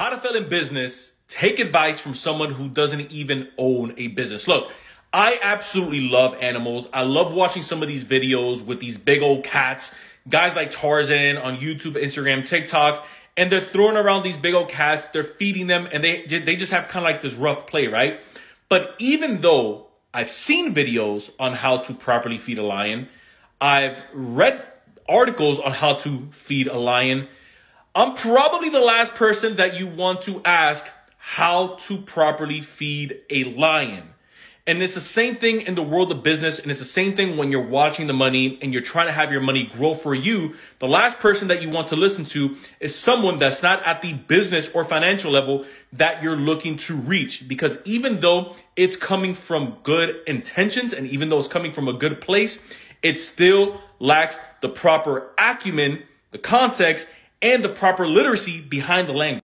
How to fail in business. Take advice from someone who doesn't even own a business. Look, I absolutely love animals. I love watching some of these videos with these big old cats, guys like Tarzan on YouTube, Instagram, TikTok, and they're throwing around these big old cats. They're feeding them, and they they just have kind of like this rough play, right? But even though I've seen videos on how to properly feed a lion, I've read articles on how to feed a lion I'm probably the last person that you want to ask how to properly feed a lion. And it's the same thing in the world of business. And it's the same thing when you're watching the money and you're trying to have your money grow for you. The last person that you want to listen to is someone that's not at the business or financial level that you're looking to reach. Because even though it's coming from good intentions and even though it's coming from a good place, it still lacks the proper acumen, the context, and the proper literacy behind the language.